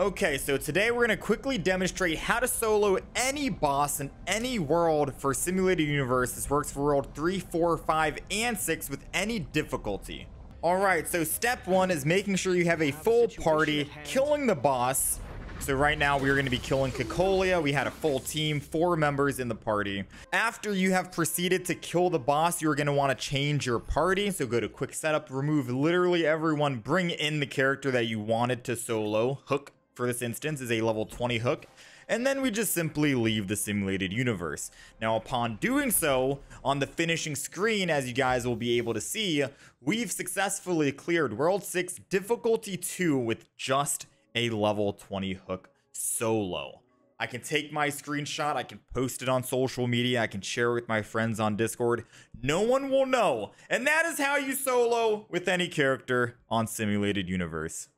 Okay, so today we're going to quickly demonstrate how to solo any boss in any world for Simulated Universe. This works for World 3, 4, 5, and 6 with any difficulty. Alright, so step one is making sure you have a full party, killing the boss. So right now we are going to be killing Cocolia. We had a full team, four members in the party. After you have proceeded to kill the boss, you're going to want to change your party. So go to quick setup, remove literally everyone, bring in the character that you wanted to solo, Hook for this instance is a level 20 hook and then we just simply leave the simulated universe. Now upon doing so, on the finishing screen, as you guys will be able to see, we've successfully cleared World 6 difficulty 2 with just a level 20 hook solo. I can take my screenshot, I can post it on social media, I can share it with my friends on Discord. No one will know. And that is how you solo with any character on Simulated Universe.